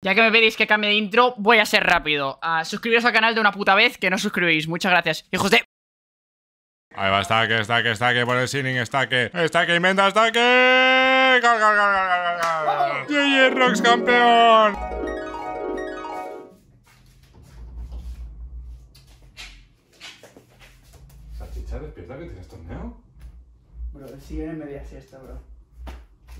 Ya que me pedís que cambie de intro, voy a ser rápido. Ah, suscribiros al canal de una puta vez que no suscribís. Muchas gracias. Hijos de... Ahí va, está que, está que, está que, por el sinning, está que, está que, inventa, está que. ¡Gal, gal, gal, gal, gal, gal! ¡GG Rocks campeón! Salchicha, despierta que tienes torneo. Bro, siguen en media siesta, bro.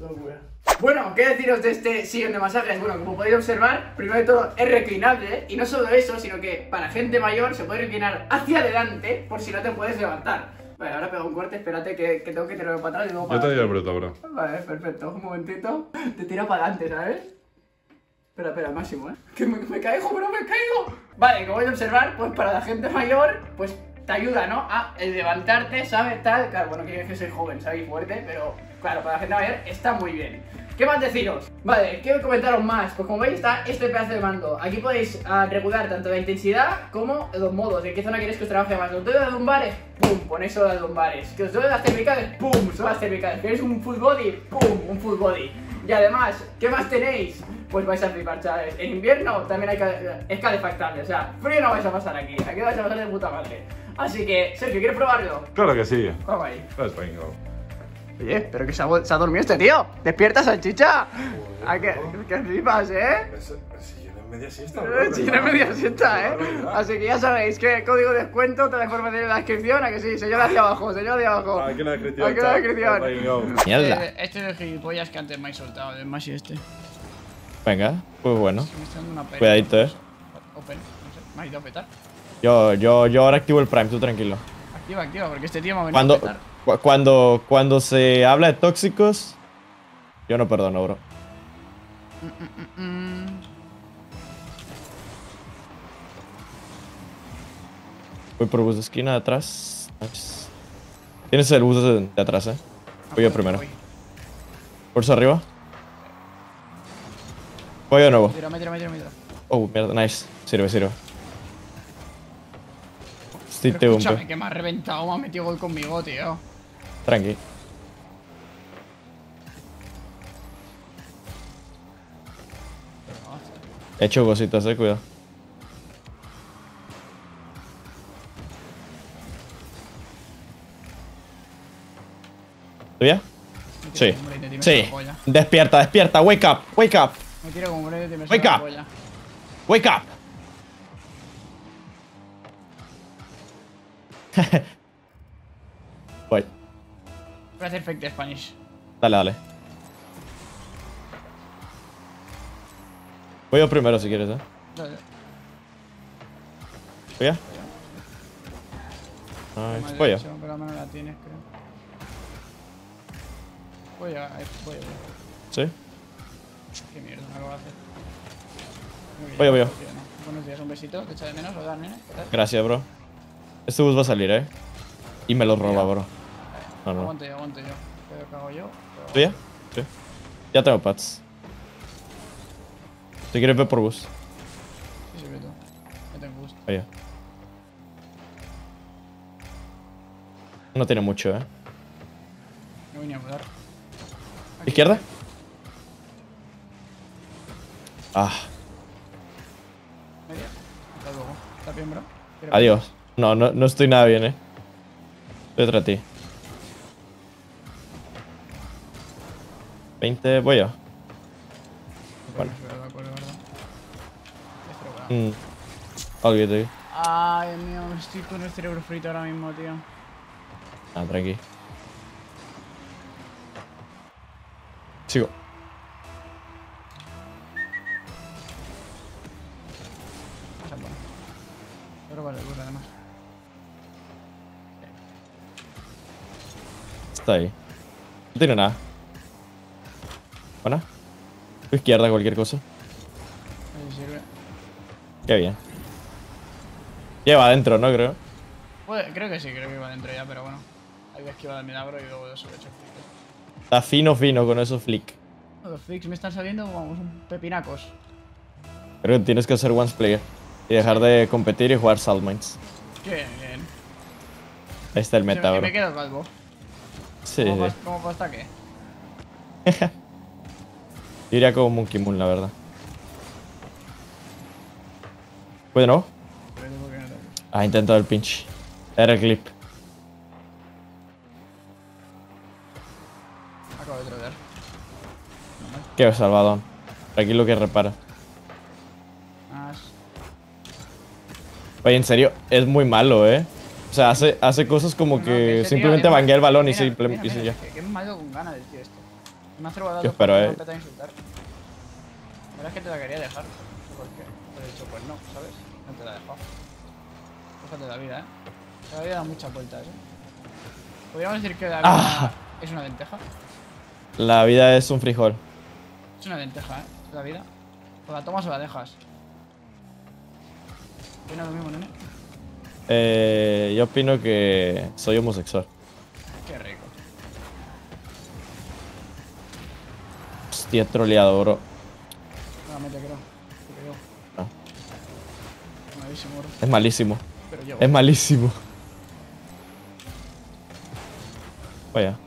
Locura. Bueno, ¿qué deciros de este sillón de masajes? Bueno, como podéis observar, primero de todo es reclinable y no solo eso, sino que para gente mayor se puede reclinar hacia adelante por si no te puedes levantar. Vale, ahora pego un corte, espérate que, que tengo que tirarlo para atrás y luego para Yo te digo el bruto, bro. Vale, perfecto. Un momentito. Te tira para adelante, ¿sabes? Espera, espera, máximo, ¿eh? Que me, me caigo, bro, me caigo. Vale, como a observar, pues para la gente mayor, pues te ayuda, ¿no? A levantarte, ¿sabes? Tal. Claro, bueno, quiere que soy joven, ¿sabes? Y fuerte, pero claro, para la gente mayor está muy bien. ¿Qué más deciros? Vale, quiero comentaros más. Pues como veis está este pedazo de mando. Aquí podéis ah, regular tanto la intensidad como los modos. ¿En qué zona queréis que os trabaje más? ¿Os doy las lumbares? ¡Pum! Ponéis solo las lumbares. ¿Que os doy las cervicales? ¡Pum! Solo las cervicales. ¿Queréis un full body? ¡Pum! Un full body. Y además, ¿qué más tenéis? Pues vais a flipar, chavales. En invierno también hay es calefactable. O sea, frío no vais a pasar aquí. Aquí vais a pasar de puta madre. Así que, Sergio, ¿quieres probarlo? Claro que sí. Vamos ahí. Let's. Oye, pero que se ha, vuel- se ha dormido este tío. ¡Despierta, salchicha! ¿A qué, qué flipas, eh? Si yo en media siesta, Si no media siesta, eh. Así que ya sabéis que código de descuento, toda la información en la descripción. ¿A que sí? Señor hacia abajo, señor hacia abajo. Aquí en la descripción. Aquí en la descripción. Mierda. este es el gilipollas que antes me he soltado, el Masi este. Venga, pues bueno. Cuidadito, eh. Open, no sé, me ha ido a petar. Yo, yo, yo ahora activo el Prime, tú tranquilo. Activa, activa, porque este tío me ha venido Cuando, a petar. Cu- cuando, cuando se habla de tóxicos, yo no perdono, bro. Mm, Voy por bus de esquina de atrás. Tienes el bus de, de atrás, eh. Voy yo primero. Pulso arriba. Voy de nuevo. Tira. Oh, mierda, nice. Sirve, sirve. Pero te escúchame, que me ha reventado, me ha metido gol conmigo, tío. Tranqui. He hecho cositas, eh, cuidado. Me tira Sí. Sí. Despierta, despierta. Wake up, wake up, Me un brete, tío, me Wake up. polla. wake up. Voy. Voy a hacer fake de Spanish. Dale, dale. Voy yo primero si quieres, eh. Dale. ¿Voy ya? Nice. Voy yo. Pero la tienes, creo. Voy a... Voy a... ¿Sí? Qué mierda, me acabo de hacer. Muy bien, Voy yo, voy yo. ¿no? Buenos días, un besito, te echa de menos, ¿verdad, nene? Gracias, bro. Este bus va a salir, eh. Y me lo roba, bro. No, no. Aguante yo, aguante yo. Pero cago yo. ¿Tú ya? Sí. Ya tengo pads. Si quieres, ve por bus. Sí, sí, ve tú. Me tengo gusto. Ahí. No tiene mucho, eh. Me voy a mudar. ¿Izquierda? Ah, Media. Hasta luego. ¿Estás bien, bro? ¿Quieres- adiós. No, no, no estoy nada bien, eh. Estoy detrás de ti. 20, voy yo. Verdad. Mm. Olvídate. Ay, Dios mío, estoy con el cerebro frito ahora mismo, tío. Ah, tranqui. Sigo. Pero vale, dura además. Está ahí. No tiene nada. Buena. Tu izquierda, cualquier cosa. Ahí sirve. Qué bien. Lleva adentro, ¿no? Creo. Creo que sí, creo que iba dentro ya, pero bueno. Hay que esquivar el milagro y luego de eso hecho. Está fino, fino con esos flick. Los flicks me están saliendo como pepinacos. Creo que tienes que ser once player. Y dejar de competir y jugar Saltmines. Qué bien. Ahí está el meta, bro. me quedo calvo. Sí, ¿Cómo, sí. ¿Cómo pasa qué? Yo iría como Monkey Moon, la verdad. ¿Puede no? Te- Ah, intento el pinch. Era el clip. Acabo de trolear. Qué salvadón. Tranquilo que repara. Oye, en serio, es muy malo, ¿eh? O sea, hace, hace cosas como No, que simplemente banguea el balón y mira, simplemente mira, y mira, ya. Que, que es malo con ganas tío este. Me ha robado Yo espero, eh. a insultar. La verdad es que te la quería dejar. No sé por qué. Pero he dicho, pues no, ¿sabes? No te la he dejado. Cógete la vida, eh. La vida da muchas vueltas, eh. Podríamos decir que la vida Ah. es una ventaja. La vida es un frijol. Es una ventaja, eh. La vida. O la tomas o la dejas. ¿Opina lo mismo, nene? Eh, yo opino que soy homosexual. Qué rico. Hostia, troleado, bro. Nuevamente creo. Te creo. Ah. Malísimo, bro. Es malísimo. Pero llevo. Es malísimo. Vaya.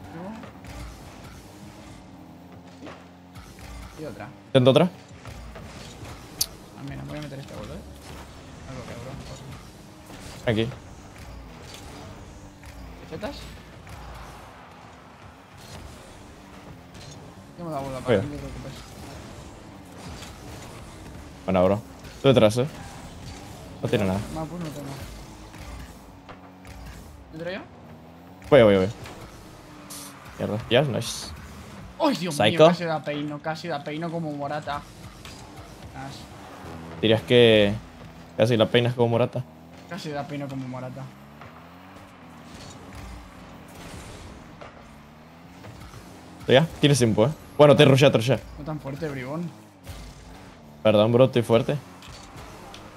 Y otra. ¿Intento otra? Ah, mira, voy a meter este boludo, eh. Algo que bro. Cosa. Aquí. ¿Recetas? Oye. no te preocupes. Bueno, bro. Tú detrás, ¿eh? No tiene nada. Mapus no tengo. ¿Entro yo? Voy, voy, voy. Mierda. Ya, nice. ¡Ay, Dios Psycho. mío! Casi da peino, casi da peino como Morata. As, Dirías que casi la peinas como Morata. Casi da peino como Morata. ¿Ya? Tienes tiempo, ¿eh? Bueno, te rushea, te rushea. No tan fuerte, bribón. Perdón, bro, estoy fuerte.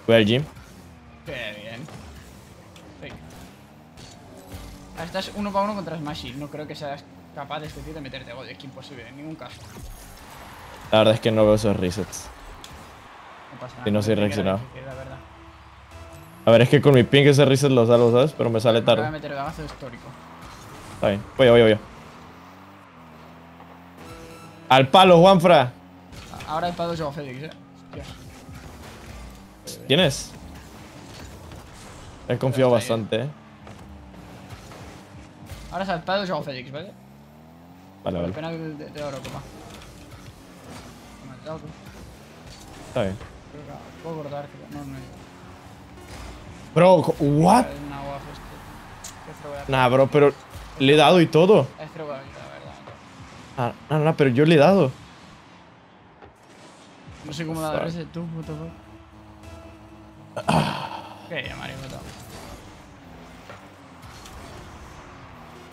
Voy al gym. Qué bien. Sí. Ah, Estás uno para uno contra Smashy. No creo que seas capaz de este tío de meterte gol. Es que imposible, en ningún caso. La verdad es que no veo esos resets. No pasa nada. Sí, no soy reaccionado. A ver, es que con mi ping ese reset lo salvo, ¿sabes? Pero me sale Me voy a tarde. meter el lagazo histórico. Está bien. Voy, voy, voy. Al palo, Juanfra. Ahora el palo Joao Félix, eh. Hostias. ¿Tienes? He confiado bastante, eh. Ahora es palo Joao Félix, ¿vale? Vale, El vale. penal de, de oro, copa. Tú. Está bien. Creo que puedo cortar, creo. No, no. Bro, ¿what? Es este. Fregada. Nah, bro, pero le he dado y todo. Es la verdad. Ah, no, no, pero yo le he dado. No sé cómo la Fuck. darás tú, what the fuck. Qué maricota.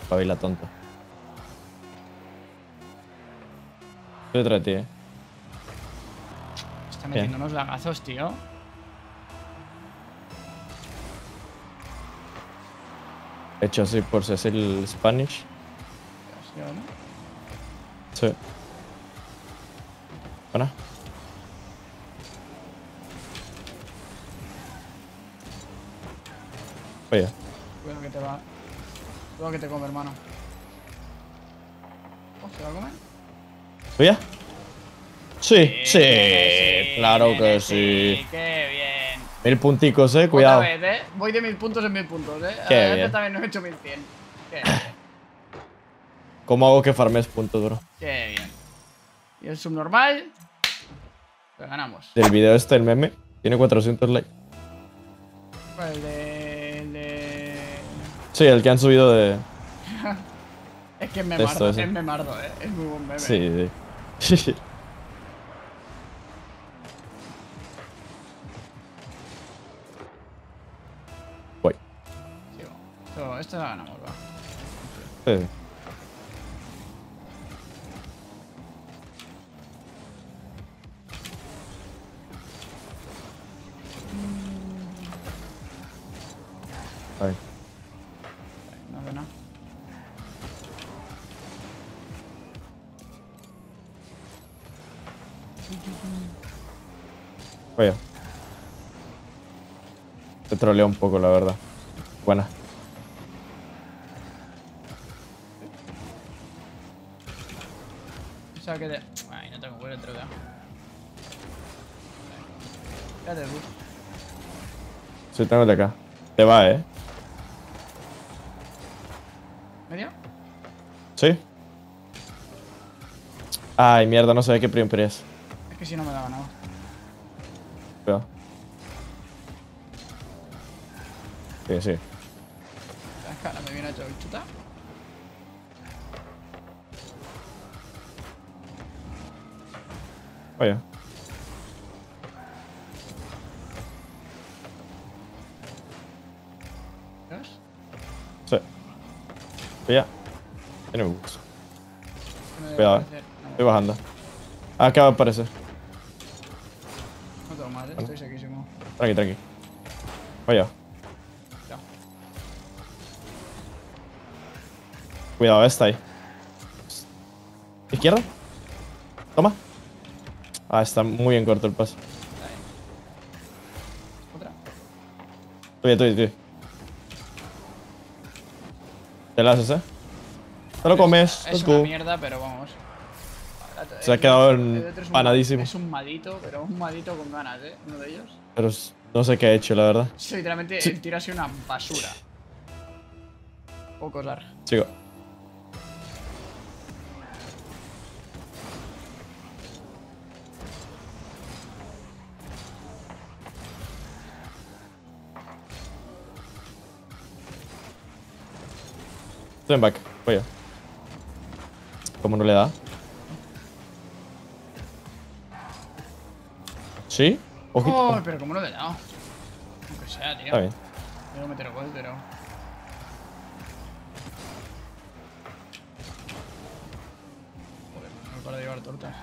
Pavila tonto. Estoy detrás de ti, eh. Está metiendo unos lagazos, tío. He hecho así por si es el Spanish. ¿no? Sí. Buena. Oye, Cuidado que te va. Cuidado que te come, hermano. Oh, ¿se va a comer? Sí, sí, Eh, claro que nene, sí. Qué bien. Mil punticos, eh, cuidado. Otra vez, ¿eh? Voy de mil puntos en mil puntos, ¿eh? Qué A este bien. también no he hecho mil cien. ¿Cómo hago que farmes puntos, bro? Qué bien. Y el subnormal. Pues ganamos. Del video este, el meme, tiene 400 likes. Pues el de. El de. Sí, el que han subido de... Es que es memardo, es memardo, ¿eh? Es muy buen meme. Sí, sí. Voy. Sigo. Esto, la ganamos, va. Sí. Ahí. No hace nada. Vaya. Te trolea un poco, la verdad. Buena. Pensaba que te. Ay, no tengo vuelo, otro ya. Quédate. Sí, tengo de acá. Te va, eh. ¿Medio? ¿Sí? Ay, mierda, no sé qué primer es. Es que si no me daba nada. Cuidado. Sí, sí. La cara me viene hecho chuta. Vaya. Pilla. Tiene bugs. Cuidado, eh. Estoy bajando. Ah, acaba de aparecer. No tengo mal, eh. Estoy sequísimo. Tranqui, tranqui. Vaya. Ya. Cuidado, está ahí. ¿Izquierda? Toma. Ah, está muy bien corto el paso. Otra. Tuyo, tuyo, tuyo. Te la haces, eh. Te lo comes. Es let's una mierda, pero vamos. Se ha quedado otro es un- panadísimo. Es un madito, pero un madito con ganas, ¿eh? Uno de ellos. Pero no sé qué ha hecho, la verdad. Sí, literalmente Sí. el tiro ha sido una basura. Poco dar. Chico. Estoy en back. Yo. ¿Cómo no le da? ¿Sí? Ojito. Oh, pero como no le he dado. Aunque sea, tío. Está bien. Que meter gol, pero. Joder, no me paro de llevar tortas.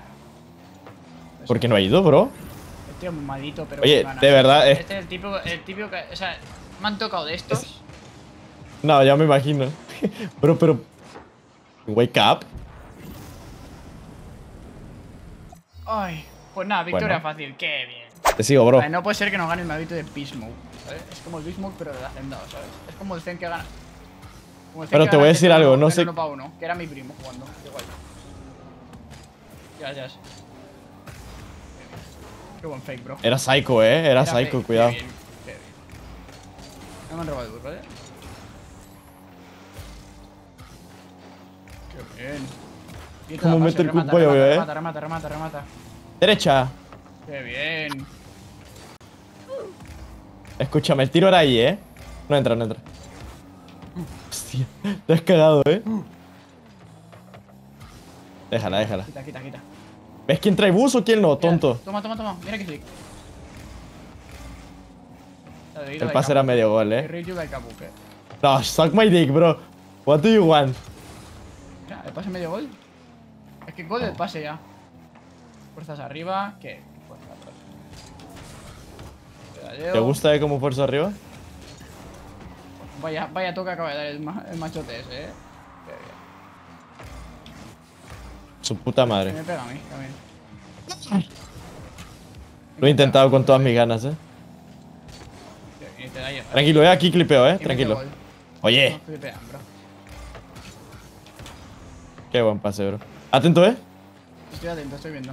¿Por qué no ha ido, bro? Este es un madito, pero. Oye, de verdad. Este es el tipo, el típico que. O sea, me han tocado de estos. No, ya me imagino. Bro, pero... Wake up. Ay, pues nada, victoria Bueno. fácil, qué bien. Te sigo, bro. Vale, no puede ser que nos gane el madito de ¿sabes? Es como el Bismuth, pero de hacendado, ¿sabes? Es como el Zen que gana. como el Zen Pero que te voy a gana decir algo, no sé- uno uno, que era mi primo jugando, igual. Ya, ya. Qué buen fake, bro. Era psycho, eh. Era, Era psycho, fake, cuidado. Qué bien, qué bien. No me han robado el bus, ¿vale? Bien. ¿Cómo mete el cupo, yo, eh? remata, remata, remata, remata. Derecha. Qué bien. Escúchame, el tiro era ahí, eh. No entra, no entra. Hostia, te has cagado, eh. Déjala, déjala. Quita, quita, quita. ¿Ves quién trae bus o quién no, tonto? Mira, Toma, toma, toma. Mira que flick. El pase era medio gol, eh. No, suck my dick, bro. What do you want? Mira, el pase medio gol. Es que gol del pase ya. Fuerzas arriba. ¿Qué? ¿Te gusta eh, como fuerza arriba? Vaya, vaya toque acaba de dar el, ma- el machote ese, eh. Su puta madre. me pega a mí también. Lo he intentado con todas mis ganas, eh. Tranquilo, eh. Aquí clipeo, eh. Tranquilo. Oye. Qué buen pase, bro. Atento, eh. Estoy atento, estoy viendo.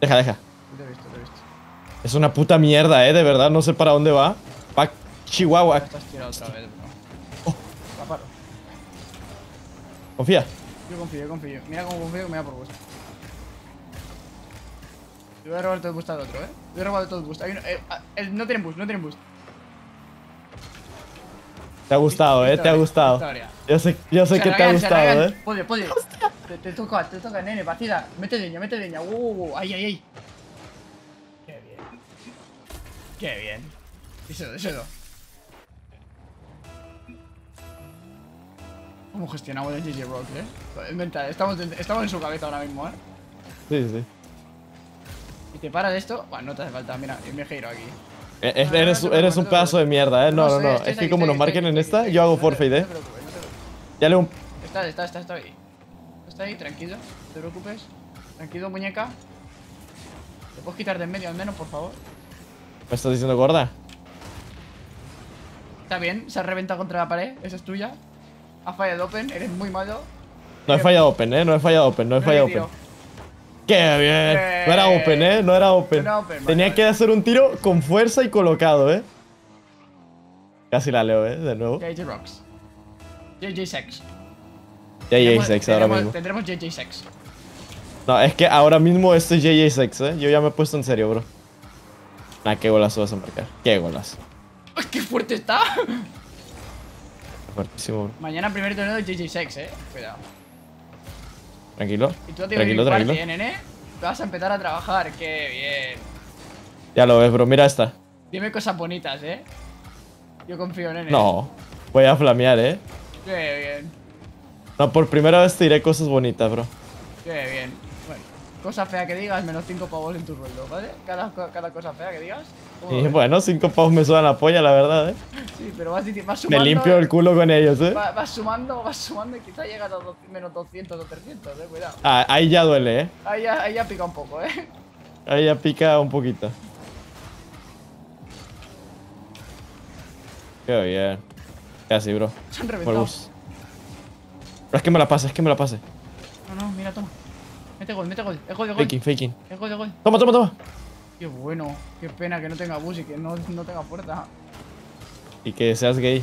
Deja, deja. Te he visto, te he visto. Es una puta mierda, eh. De verdad, no sé para dónde va. Va Chihuahua. Estás tirado otra vez, bro. Oh. Va. Confía. Yo confío, yo confío. Mira cómo confío que me da por gusto. Yo voy a robar todo el boost al otro, eh. Voy a robar todo el boost. Hay uno- eh, ah, el- no tienen boost, no tienen boost. Te ha gustado, eh. Te ha gustado. Yo sé, yo sé que te ha gustado, eh. Podre, podre. Te, te toca, te toca, nene, partida. Mete leña, mete leña. Uh, ay, ay, ay. Qué bien. Qué bien. Díselo, díselo. ¿Cómo gestionamos el GG Rock, eh? Es mental, estamos, en- estamos en su cabeza ahora mismo, eh. Sí, sí. Y te para de esto, bueno, no te hace falta, mira, me giro aquí. Eh, eh, No, Eres, no te eres un pedazo de mierda, eh. No, no, no. Es que como nos marquen en esta, yo hago forfeit, eh. Ya le un. Está, está, está, está ahí. Está ahí, tranquilo, no te preocupes. Tranquilo, muñeca. ¿Te puedes quitar de en medio al menos, por favor? ¿Me estás diciendo gorda? Está bien, se ha reventado contra la pared, esa es tuya. Has fallado open, eres muy malo. No he fallado open, eh. No he fallado open, no he fallado open. ¡Qué bien! No era open, eh. No era open. No era open, Tenía que hacer un tiro con fuerza y colocado, eh. Casi la leo, ¿eh? De nuevo. JJ Rocks. JJ Sex. JJ Sex ahora tendremos- mismo. Tendremos JJ Sex. No, es que ahora mismo esto es JJ Sex, ¿eh? Yo ya me he puesto en serio, bro. Nah, qué golazo vas a marcar. Qué golazo. ¡Ay, ¡Qué fuerte está! Fuertísimo, bro. Mañana primer torneo de JJ Sex, eh. Cuidado. Tranquilo. Y tú Tranquilo, tranquilo. ¿eh, nene? Vas a empezar a trabajar. ¡Qué bien! Ya lo ves, bro. Mira esta. Dime cosas bonitas, eh. Yo confío, nene. No. Voy a flamear, ¿eh? ¡Qué bien! No, por primera vez te diré cosas bonitas, bro. ¡Qué bien! Cosa fea que digas, menos 5 pavos en tu sueldo, ¿vale? Cada, cada cosa fea que digas. bueno, cinco pavos me sudan la polla, la verdad, ¿eh? Sí, pero vas, vas Me sumando. limpio el culo con ellos, ¿eh? va- vas sumando, vas sumando y quizá llegas a menos 200 o 300, eh. Cuidado. Ah, ahí ya duele, ¿eh? Ahí ya, ahí ya pica un poco, eh. Ahí ya pica un poquito. Qué bien. Casi, bro. Se han reventado. Pero es que me la pase, es que me la pase. No, no, mira, toma. Mete gol, mete gol. Es gol de gol. Faking, faking. Es gol de gol. Toma, toma, toma. Qué bueno. Qué pena que no tenga bus y que no, no tenga fuerza. Y que seas gay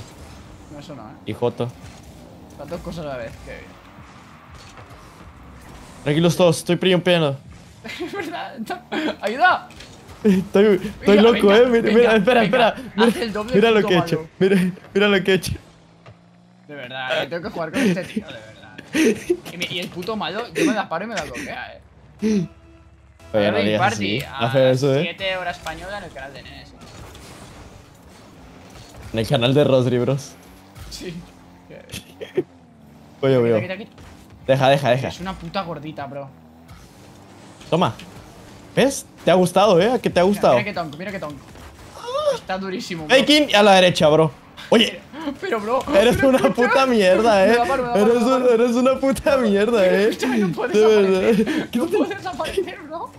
No, eso no, eh. y joto. Las dos cosas a la vez. Qué bien. Tranquilos todos, estoy priumpeando. Es verdad. ¡Ayuda! Estoy, estoy loco, venga, eh. Mira, venga, espera, venga. espera. Mira, el doble mira lo que he hecho. Mira, mira lo que he hecho. De verdad, eh. Tengo que jugar con este tío, de verdad. Y, me- y el puto malo, yo me la paro y me la bloquea, eh. Oye, no digas Party, así. a Hace eso, eh. 7 horas española en el canal de NES. En el canal de Rosry, bros. Sí. Oye, Quita, veo. quita, quita. Deja, deja, deja. Es una puta gordita, bro. Toma. ¿Ves? ¿Te ha gustado, eh? ¿A que te ha gustado? mira que tonk, mira que tonk. Está durísimo, bro. Faking a la derecha, bro. Oye, Pero, bro. eres pero una escucha, puta mierda, eh. Eres, un- eres una puta mierda, eh. Escúchame, no puedes De aparecer. No puedes aparecer, bro.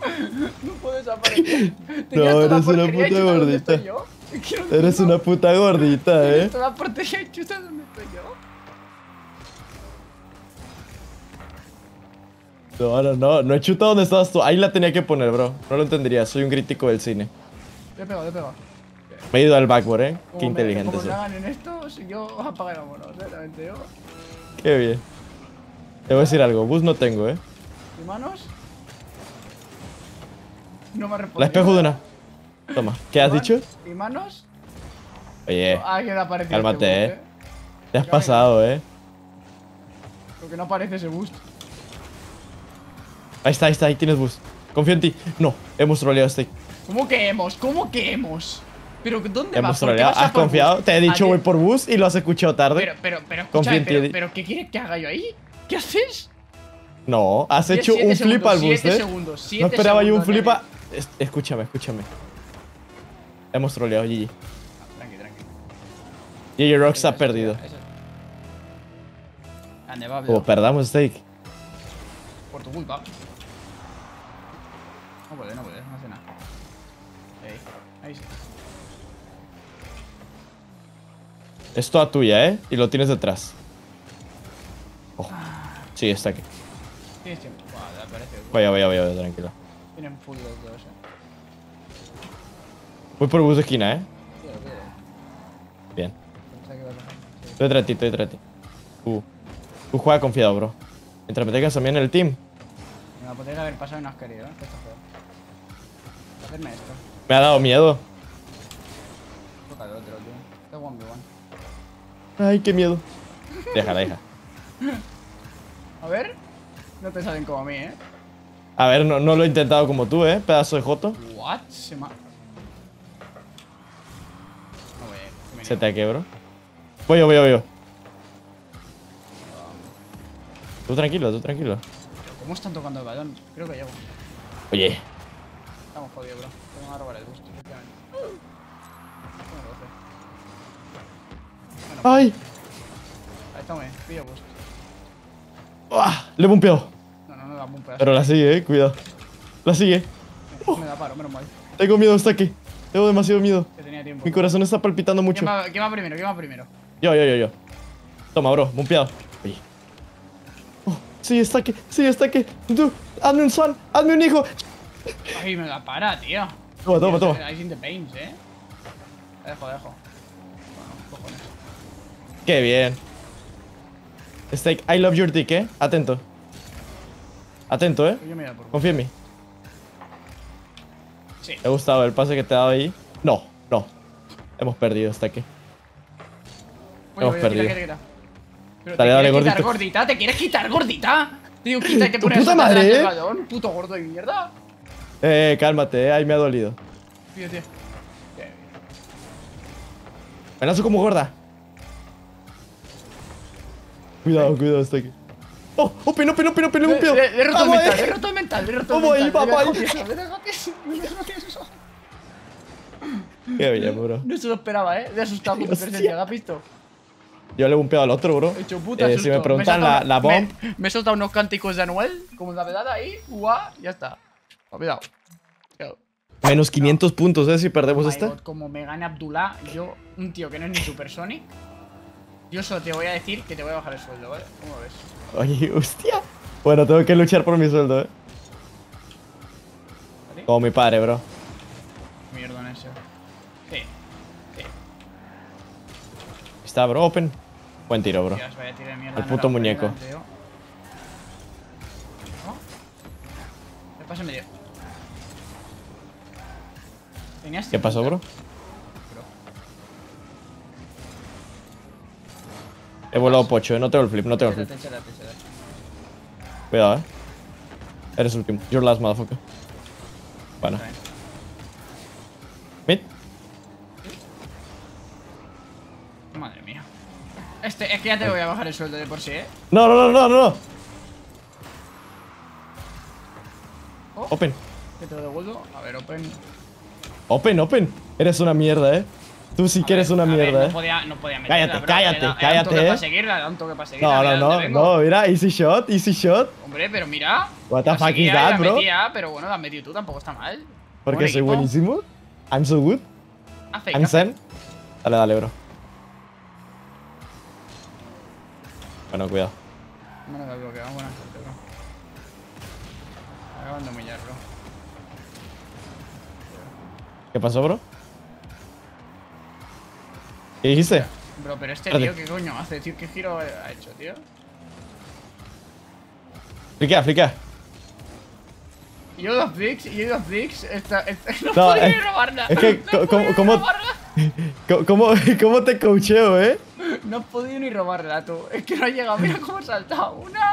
No puedes aparecer. No, eres una puta gordita. Eres una puta gordita, eh. Toda la porquería hecha donde estoy yo. No, no, no. No he chutado donde estabas tú. Ahí la tenía que poner, bro. No lo entendería. Soy un crítico del cine. Le he pegado, le he pegado. Me he ido al backboard, eh. Qué inteligente soy. en esto, si yo apaga y vámonos, eh. También te digo. Qué bien. Te voy a decir algo. Bus no tengo, eh. ¿Y manos? No me ha respondido. La espejo de una. Toma. ¿Qué has ¿Y man- dicho? ¿Y manos? Oye, Ah, que no aparece Cálmate, este eh. boost, te has pasado, eh. Porque no aparece ese boost. Ahí está, ahí está. Ahí tienes bus. Confío en ti. No, hemos troleado a Steak. ¿Cómo que hemos? ¿Cómo que hemos? ¿Pero dónde vas? ¿Por qué troleado. vas ¿Has confiado? boost? Te he dicho Ah, voy por bus y lo has escuchado tarde. Pero, pero, pero, ti, pero, pero ¿qué quieres que haga yo ahí? ¿Qué haces? No, has hecho un flip segundos, al bus, eh. segundos, siete no esperaba yo un segundos, flip a... Es- Escúchame, escúchame. Hemos troleado, GG. Tranqui, tranqui. GG Rocks ha perdido. Va, Como perdamos Steak. Por tu culpa. No puede, no puede, no hace nada. Ahí, ahí sí. Es toda tuya, eh. Y lo tienes detrás. Ojo. Sí, está aquí. Tienes tiempo. Vaya, vaya, vaya, vaya, tranquilo. Tienen full los dos, eh. Voy por bus de esquina, eh. Bien. Estoy detrás de ti, estoy detrás de ti. Uh. Tú juega confiado, bro. Mientras me tengas también en el team. Me la podría haber pasado y no has querido, ¿eh? Está feo. Hacerme esto. Me ha dado miedo. Toca el otro, tío. Este one v one. Ay, qué miedo. Déjala, deja. A ver. No te salen como a mí, ¿eh? A ver, no, no lo he intentado como tú, eh. Pedazo de joto. What? Se ma... No que me Se te quebró. Voy yo, voy yo, voy yo. Tú tranquilo, tú tranquilo. ¿Cómo están tocando el balón? Creo que llego. Oye, Estamos jodidos, bro. Te van a robar el boost, efectivamente. Tengo doce. Bueno, ¡Ay! ahí está, bien. Pillo boost. ¡Ah! Le he bumpeado. No, no, no da un pedazo. Pero la sigue, eh. Cuidado. La sigue. Me da paro, menos mal. Tengo miedo, está aquí. Tengo demasiado miedo. Que tenía tiempo. Mi corazón está palpitando mucho. ¿Quién va, quién va primero? ¿Quién va primero? Yo, yo, yo, yo. Toma, bro. Bumpeado. Oye. Oh, sí, está aquí. Sí, está aquí. Tú, hazme un son. Hazme un hijo. Ay, me la para, tío. Toma, toma, toma. Ahí sin the pains, eh. La dejo, la dejo. Qué bien. Steak, I love your dick, eh. Atento. Atento, eh. Confía en mí. Sí. Me ha gustado el pase que te he dado ahí. No, no. Hemos perdido hasta aquí. Oye, Hemos perdido. quita, quita, quita. Pero Dale, te dale, quieres quitar gordita, ¿te quieres quitar gordita? Digo, quita y te pones puta madre, ¿eh? balón, puto gordo de mierda. Eh, cálmate, eh. Ahí me ha dolido. Tío, tío. Me lanzo como gorda. Cuidado, cuidado, está aquí. ¡Oh! ¡Open, open, open, open! Le, le he roto el ¡Vamos mental, le he roto el mental, le he roto el mental. ahí. tieso. Qué bien, bro. No se lo esperaba, eh. Le he asustado con tu presencia, ¿la has visto? Yo le he bumpeado al otro, bro. He hecho puta Eh, si me preguntan la, la me- bomb, Me, he soltado unos cánticos de Anuel, como la verdad ahí, guau, ya está. Cuidado. Cuidado. menos 500 puntos, eh, si perdemos My esta. God, como me gane Abdullah, yo, un tío que no es ni Supersonic, yo solo te voy a decir que te voy a bajar el sueldo, ¿vale? ¿Cómo lo ves? Oye, hostia. Bueno, tengo que luchar por mi sueldo, eh. ¿Vale? Como mi padre, bro. Mierda en ese. Sí. Sí. Está, bro, open. Buen tiro, bro. Dios, vaya tiro de mierda. El puto muñeco. ¿No? ¿Qué pasa en medio? Tenías ¿Qué pasó, bro? He volado pocho, eh. No tengo el flip, no tengo el flip. Cuidado, eh. Eres último. Your last motherfucker. Bueno. Mid. Madre mía. Este, es que ya te voy a bajar el sueldo de por sí, ¿eh? No, no, no, no, no. Oh. Open. Que te lo devuelvo. A ver, open. Open, open. Eres una mierda, eh. Tú sí que eres una A ver, mierda, no eh. podía, no podía meterla, Cállate, bro, cállate, era- era un cállate, toque eh. para seguirla, era un toque para seguirla. No, mira no, no, no, mira, easy shot, easy shot. Hombre, pero mira. What the fuck is that, bro? metía, pero bueno, la has metido tú, tampoco está mal. Porque soy buenísimo. I'm so good. Ah, fake, I'm zen. Dale, dale, bro. Bueno, cuidado. Bueno, lo bloqueado, buena suerte, bro. Acaban de humillar, bro. ¿Qué pasó, bro? ¿Qué dijiste? Bro, pero este tío, ¿qué coño hace, tío? ¿Qué giro ha hecho, tío? Fliquea, fliquea. Yo dos flicks, yo dos flicks, esta, esta, no, No, puedo es- robarla. es que, no robarla. ¿Cómo, cómo, cómo te coacheo, eh? No he podido ni robarla, tú. Es que no ha llegado, mira cómo ha saltado. Una.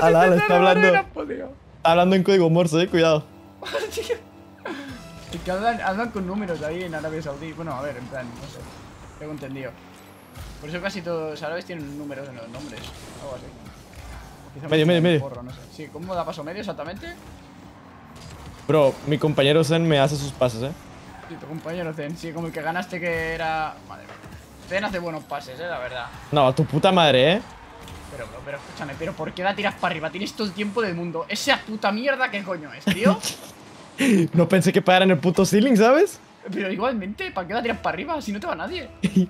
Ala, ala, está hablando, está hablando en código morse, eh. Cuidado. Que hablan, hablan con números ahí en Arabia Saudí. Bueno, a ver, en plan, no sé. Tengo entendido. Por eso casi todos los árabes tienen números en los nombres. Algo así. Quizá Medio, me medio, medio. porro, no sé. Sí, ¿cómo da paso medio exactamente? Bro, mi compañero Zen me hace sus pases, eh. Sí, tu compañero Zen. Sí, como el que ganaste que era. Madre mía. Zen hace buenos pases, eh, la verdad. No, tu puta madre, eh. Pero, bro, pero escúchame, pero ¿por qué la tiras para arriba? Tienes todo el tiempo del mundo. Esa puta mierda, ¿qué coño es, tío? No pensé que pegara en el puto ceiling, ¿sabes? pero igualmente, ¿para qué la tiras para arriba si no te va nadie?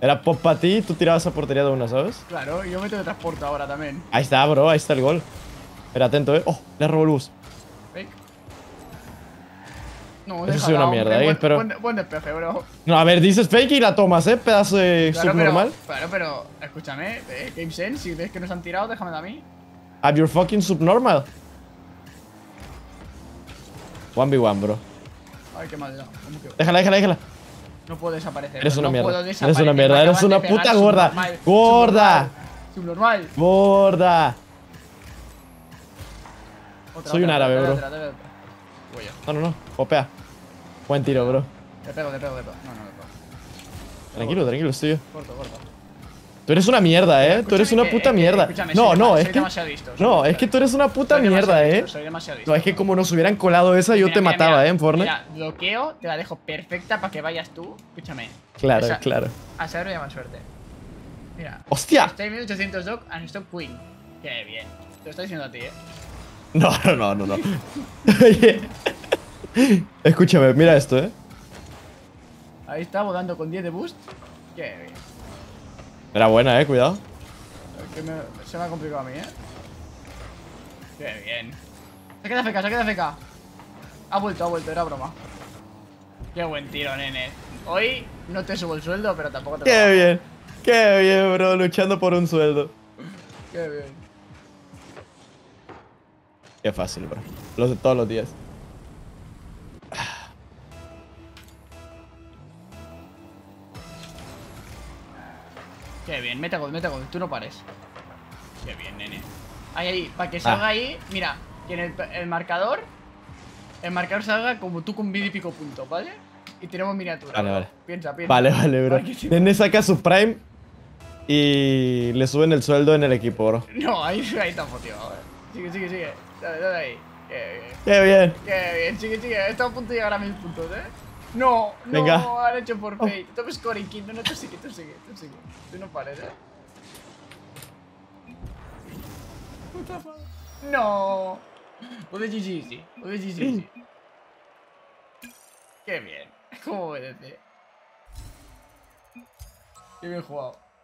Era pop para ti y tú tirabas a portería de una, ¿sabes? Claro, y yo me teletransporto ahora también. Ahí está, bro, ahí está el gol. Pero atento, eh. Oh, le robó el bus. Fake. No, Eso deja sí una mierda, hombre, ¿eh? Buen, Pero- buen, buen despeje, bro. No, a ver, dices fake y la tomas, eh. Pedazo de Claro, subnormal. pero, claro, pero, escúchame, eh, Game Sense, si ves que nos han tirado, déjame a mí. I'm your fucking subnormal. 1v1, bro. Ay, qué maldad. Déjala, déjala, déjala. No puedo desaparecer. Eres no una mierda. puedo Eres una mierda, eres una puta gorda. subnormal, Gorda. Subnormal. Gorda. Otra, Soy un otra, árabe, otra, bro. No, no, no. Popea. Buen tiro, bro. Te pego, te pego, te pego. No, no, te pego. Tranquilo, tranquilo, estoy yo. Corto, corto. Tú eres una mierda, eh. Tú eres una puta es que- mierda. No, no, es que. No, es que tú eres una puta mierda, eh. No, es que como nos hubieran colado esa, yo te mataba, eh, en Fortnite. Mira, bloqueo, te la dejo perfecta para que vayas tú. Escúchame. Claro, claro. A saber llama suerte. Mira. ¡Hostia! Estoy 1800 dog and stop queen. Qué bien. Te lo estoy diciendo a ti, eh. No, no, no, no, no. Oye. Escúchame, mira esto, eh. Ahí está, volando con 10 de boost. Qué bien. Era buena, eh, cuidado. Que me- se me ha complicado a mí, eh. Qué bien. Se queda FK, se queda FK. Ha vuelto, ha vuelto, era broma. Qué buen tiro, nene. Hoy no te subo el sueldo, pero tampoco te Qué bien. Qué bien, bro. Luchando por un sueldo. Qué bien. Qué fácil, bro. Los de todos los días. Qué bien, meta gol, meta gol, tú no pares. Qué bien, nene. Ahí, ahí, para que salga Ah. ahí, mira, que en el, el marcador, el marcador salga como tú con mil y pico puntos, ¿vale? Y tenemos miniatura. Vale, vale. Piensa, piensa. Vale, vale, bro. Nene saca su prime y le suben el sueldo en el equipo, bro. No, ahí, ahí está motivado. a ver. Sigue, sigue, sigue. Dale, dale ahí. Qué bien. Qué bien. Qué bien, sigue, sigue. Está a punto de llegar a mil puntos, ¿eh? No, no, Venga. han hecho por pay. Top scoring, King. No, no, tú sigue, tú sigue, tú sigue. Tú no pares, ¿eh? Puta madre. No. GG, sí. O de GG, sí. Qué bien. ¿Cómo obedece? Qué bien jugado.